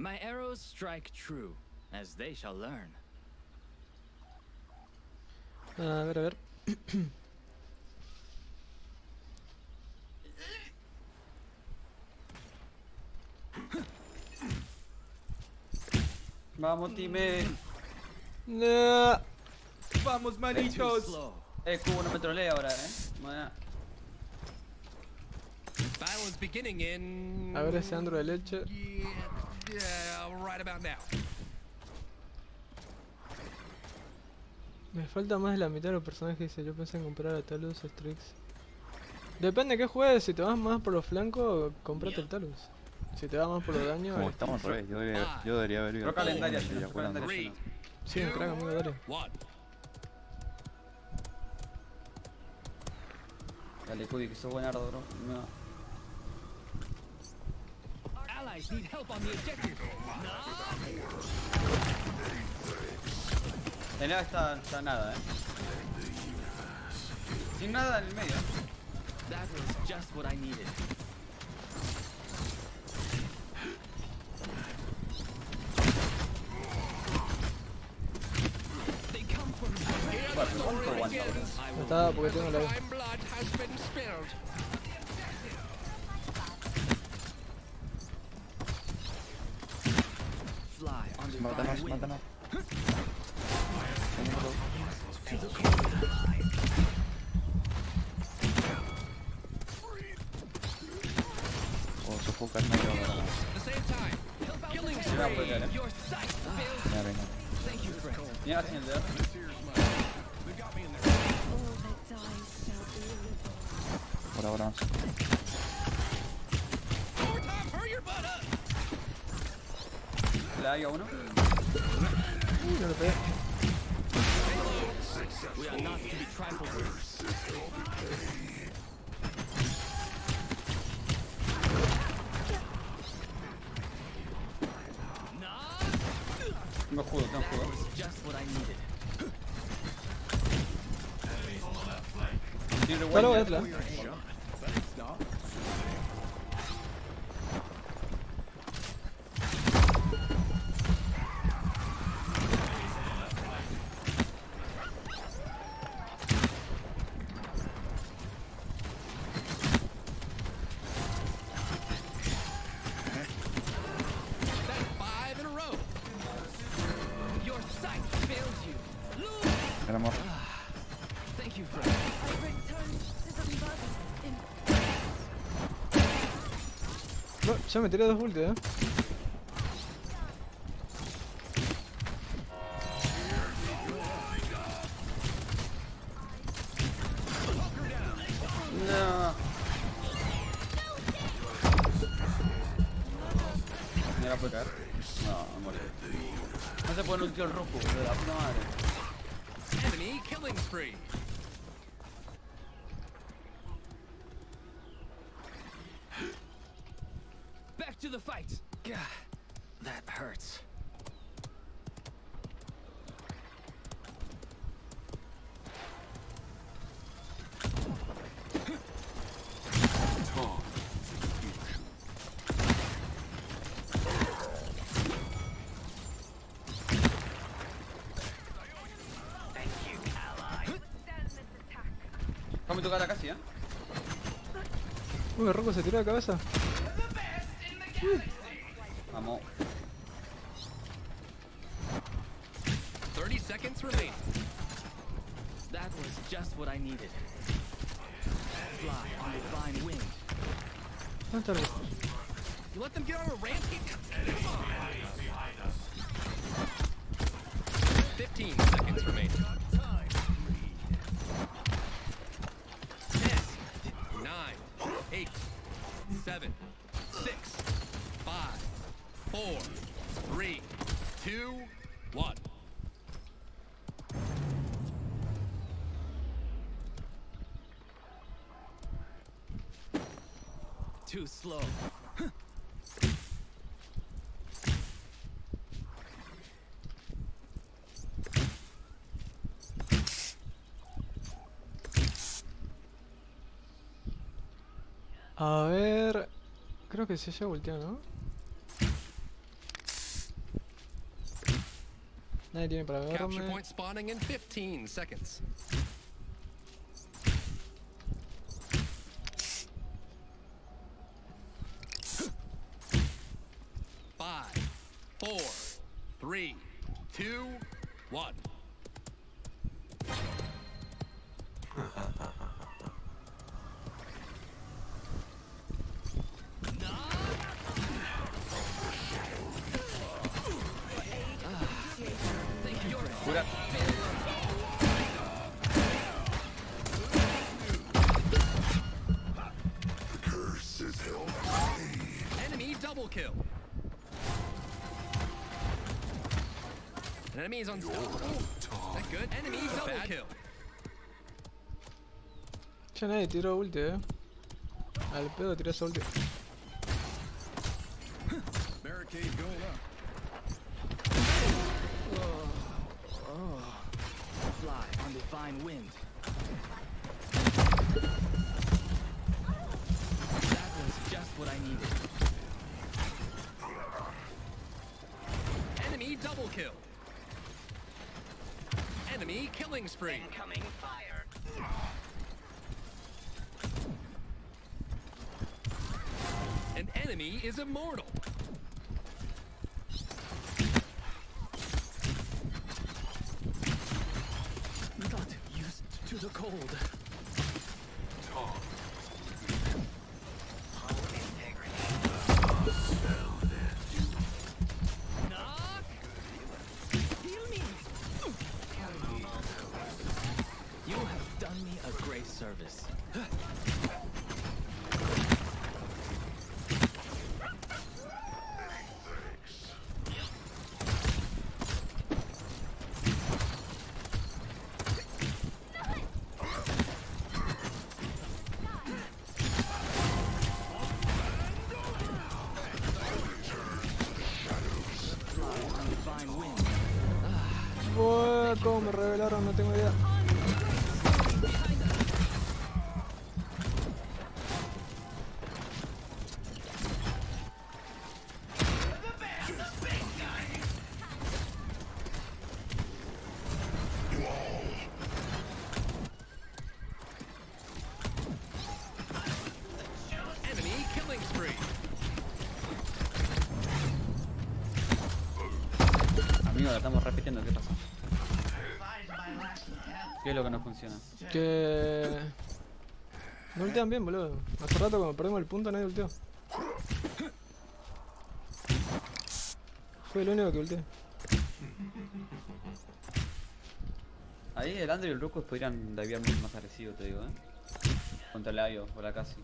My arrows strike true, as they shall learn. A ver, a ver. Vamos, time. No. Vamos, Too manitos. slow. Eh, cubo no me trolea ahora, eh. Bueno, Battle is beginning in. A ver ese andro de leche. Yeah, yeah, right about now. Me falta más de la mitad de los personajes, dice. Yo pensé en comprar a Talus Strix. Depende de qué juegues. Si te vas más por los flancos, comprate el Talus. Si te vas más por los daños, Como el estamos al revés, yo debería, yo debería haber ido. Pro calendario, a sí. Three, Sí, un crack, amigo, dale. Dale, Cubi, que sos buenardo, bro. No. Allies need help on the objective. De nada está, está nada, eh. Sin nada en el medio. That was just what I needed. Estaba porque tengo la enough, not enough. Oh, सबको करना ही होगा ना। यहाँ पर जा रहे हैं। यहाँ रहना। यहाँ से Hurry your butt up! layo uno. We are not to be trampled ya me tiré dos ulti, eh. No. ¿Me la puede caer? No, me morí. No se puede ulti el rojo, de la puta madre. Enemy killing spree. Vamos a tocar casi, eh. Uy, el Rocco se tiró de cabeza. Vamos. 30 seconds remain. That was just what I needed. Fly on the fine wind. ¿Dónde está? You let them get on a rampage? Come on. 15 seconds remain. seven, six, five, four, three, two, one. Too slow. que se haya volteado, ¿no? Nadie tiene para verme. Five, four, three, two, one. Enemy is unstoppable. Is that good? Enemy double bad. kill. Ce n'hai? Tiro ulti. Albedo tira su. Barricade going up. Oh. Oh. Fly on the fine wind. Killing spree. Incoming fire. An enemy is immortal. Not used to the cold. Revelaron, no tengo idea. Amigo, la estamos repitiendo, ¿qué pasó? ¿Qué es lo que no funciona? Que... No ultean bien, boludo. Hace rato cuando perdimos el punto nadie ulteó. Fue el único que ulteó. Ahí el Andrew y el Ruckus podrían divear mucho más agresivo, te digo, eh. Contra el Ayo o la Casi.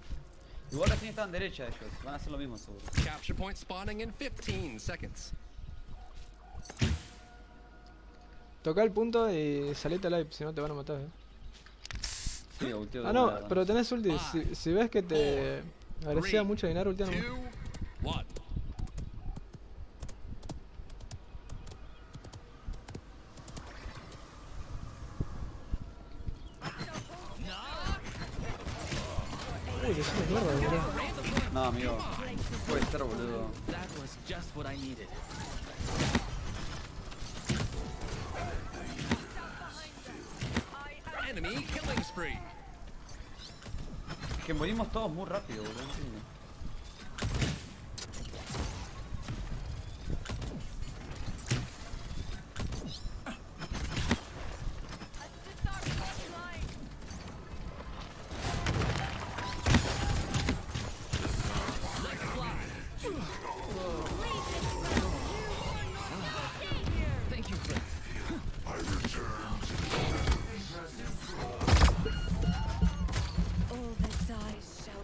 Igual así estaban derecha ellos, van a hacer lo mismo seguro. Capture point spawning in 15 seconds. Toca el punto y salite live, si no te van a matar, eh. Sí, Ah, no, pero tenés ulti. Si, si ves que te agresía mucho dinero, ultia nomás. Two, one. Uy, que es una mierda, boludo. No, amigo. Puede ser, boludo. Que morimos todos muy rápido, boludo.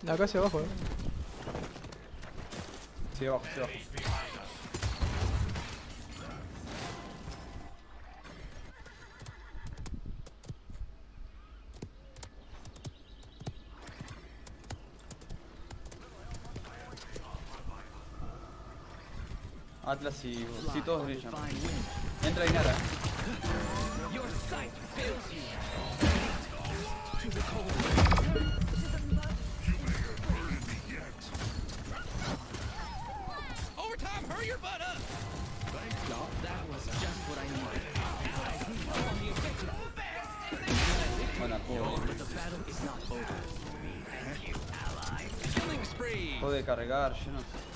Acá hacia abajo, eh. Sí, abajo, sí, abajo. Atlas y sí, todos brillan. Entra Inara. Yo no sé.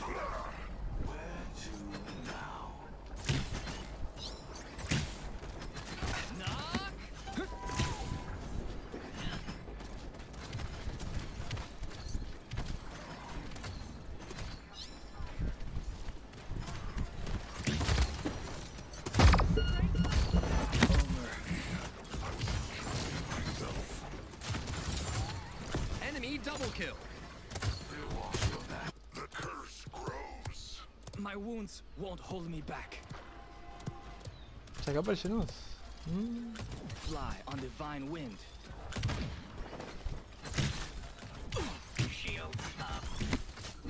kill. The curse grows. My wounds won't hold me back. Çaka Fly on divine wind.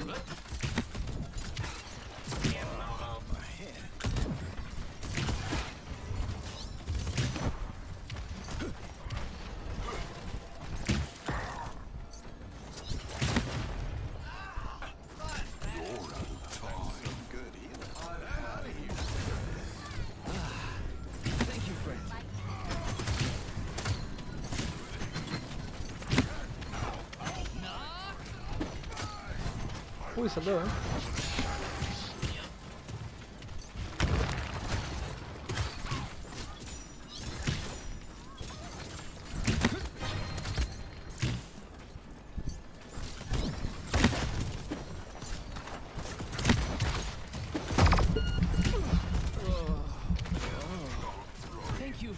Up. Saltó, eh.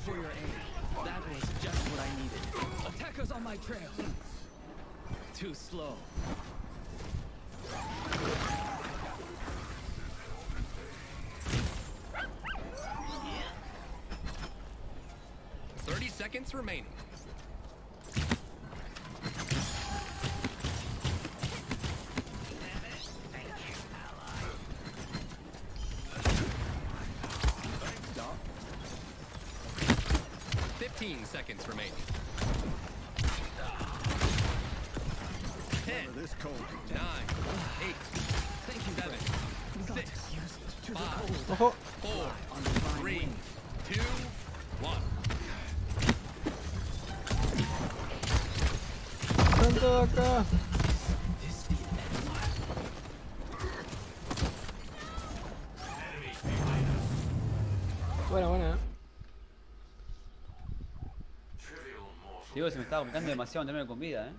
Aid. That was just what I needed. Attackers on my trail. Too slow. 15 seconds remaining. Ten, this cold. nine, eight, Thank you, seven, six, five, four, three, two, one. Tantoka! Bueno. Digo, se me estaba complicando demasiado mantenerme con vida, eh.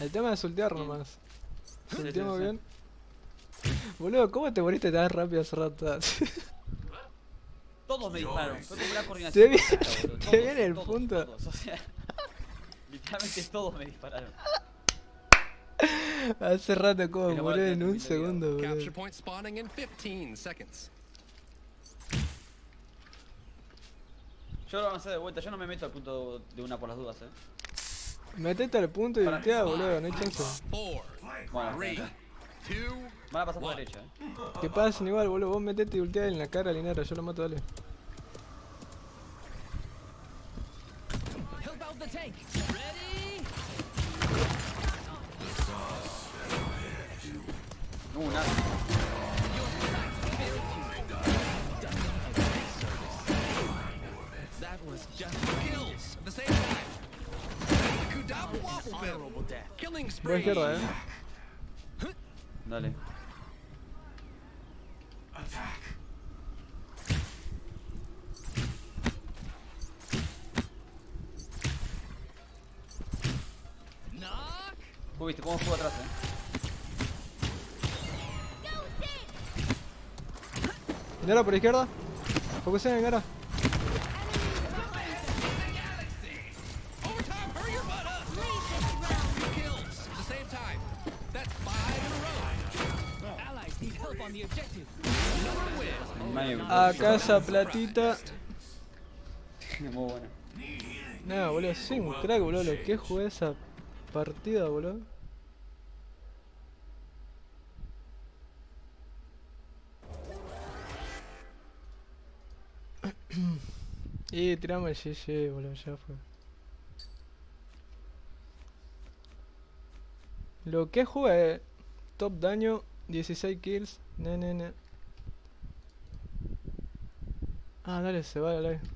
El tema es ultear nomás. Sí, sí, sí. bien. Boludo, ¿cómo te moriste tan rápido hace rato? Todos me dispararon. Fue como una Te coordinación. vi- perfecta, boludo. te Todos, vi en el todos, punto. todos, O sea, literalmente todos me dispararon. hace rato como bueno, en te- un te- te- segundo, boludo. Capture point spawning in 15 seconds. Yo lo avancé de vuelta, yo no me meto al punto de una por las dudas, eh. Metete al punto y ultea, boludo, no hay chance. Bueno, van a pasar por derecha, eh. Que pasen igual, boludo. Vos metete y ultea en la cara a Linera, yo lo mato, dale. Help out the tank. Ready? Voy a izquierda, eh. Dale. Uy, viste cómo atrás, eh. Linera por izquierda. Focusea en cara. Acá esa platita. Muy buena. Nada, boludo, soy un crack, boludo. Lo que jugué esa partida, boludo. y tiramos el GG, boludo, ya fue. Lo que jugué, top daño, 16 kills, ne, ne, ne. Ah, dale, se va la live.